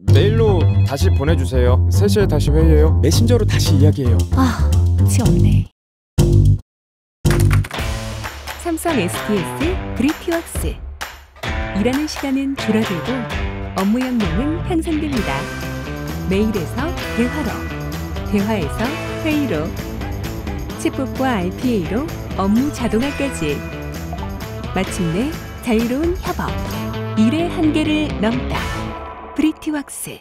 메일로 다시 보내주세요. 3시에 다시 회의해요. 메신저로 다시 이야기해요. 아, 끝이 없네. 삼성 SDS Brity Works 일하는 시간은 줄어들고 업무 역량은 향상됩니다. 메일에서 대화로, 대화에서 회의로, 챗봇과 RPA로 업무 자동화까지 마침내 자유로운 협업, 일의 한계를 넘다. 브리티왁스.